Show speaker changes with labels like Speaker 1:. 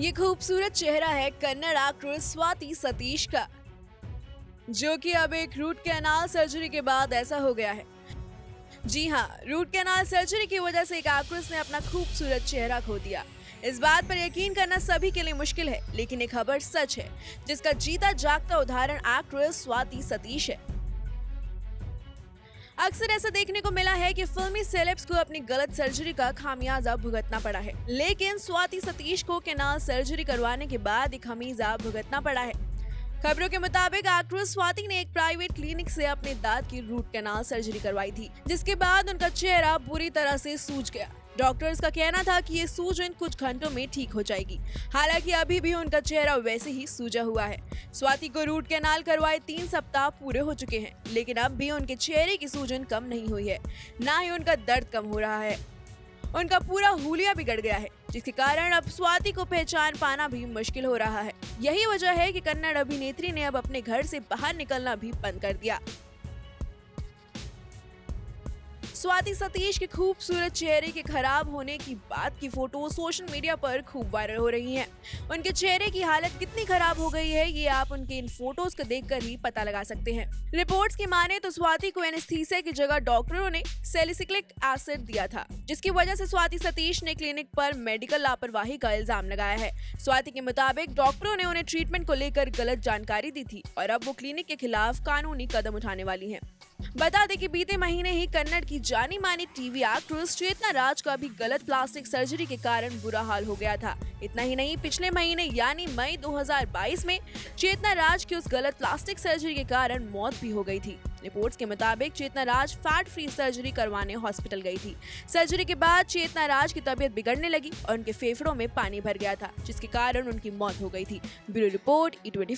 Speaker 1: ये खूबसूरत चेहरा है कन्नड़ एक्ट्रेस स्वाति सतीश का, जो कि अब एक रूट कैनाल सर्जरी के बाद ऐसा हो गया है। जी हाँ रूट कैनाल सर्जरी की वजह से एक एक्ट्रेस ने अपना खूबसूरत चेहरा खो दिया। इस बात पर यकीन करना सभी के लिए मुश्किल है, लेकिन एक खबर सच है, जिसका जीता जागता उदाहरण एक्ट्रेस स्वाति सतीश है। अक्सर ऐसा देखने को मिला है कि फिल्मी सेलेब्स को अपनी गलत सर्जरी का खामियाजा भुगतना पड़ा है। लेकिन स्वाति सतीश को केनाल सर्जरी करवाने के बाद एक खमीजा भुगतना पड़ा है। खबरों के मुताबिक एक्ट्रेस स्वाति ने एक प्राइवेट क्लिनिक से अपने दांत की रूट कैनाल सर्जरी करवाई थी, जिसके बाद उनका चेहरा बुरी तरह से सूज गया। डॉक्टर्स का कहना था कि ये सूजन कुछ घंटों में ठीक हो जाएगी। हालाँकि अभी भी उनका चेहरा वैसे ही सूजा हुआ है। स्वाति को रूट कैनाल करवाए तीन सप्ताह पूरे हो चुके हैं, लेकिन अब भी उनके चेहरे की सूजन कम नहीं हुई है। न ही उनका दर्द कम हो रहा है। उनका पूरा हुलिया बिगड़ गया है, जिसके कारण अब स्वाति को पहचान पाना भी मुश्किल हो रहा है। यही वजह है कि कन्नड़ अभिनेत्री ने अब अपने घर से बाहर निकलना भी बंद कर दिया। स्वाति सतीश के खूबसूरत चेहरे के खराब होने की बात की फ़ोटो सोशल मीडिया पर खूब वायरल हो रही हैं। उनके चेहरे की हालत कितनी खराब हो गई है, ये आप उनके इन फ़ोटोज़ को देखकर ही पता लगा सकते हैं। रिपोर्ट की माने तो स्वाति को एनेस्थीसिया की जगह डॉक्टरों ने सेलिसिक्लिक एसिड दिया था, जिसकी वजह से स्वाति सतीश ने क्लिनिक पर मेडिकल लापरवाही का इल्ज़ाम लगाया है। स्वाति के मुताबिक डॉक्टरों ने उन्हें ट्रीटमेंट को लेकर गलत जानकारी दी थी और अब वो क्लिनिक के खिलाफ कानूनी कदम उठाने वाली है। बता दें कि बीते महीने ही कन्नड़ की जानी मानी टीवी एक्ट्रेस चेतना राज का भी गलत प्लास्टिक सर्जरी के कारण बुरा हाल हो गया था। इतना ही नहीं, पिछले महीने यानी मई 2022 में चेतना राज की उस गलत प्लास्टिक सर्जरी के कारण मौत भी हो गई थी। रिपोर्ट्स के मुताबिक Chetna Raj fat free surgery करवाने हॉस्पिटल गई थी। सर्जरी के बाद चेतना राज की तबीयत बिगड़ने लगी और उनके फेफड़ों में पानी भर गया था, जिसके कारण उनकी मौत हो गई थी। Bureau report, E twenty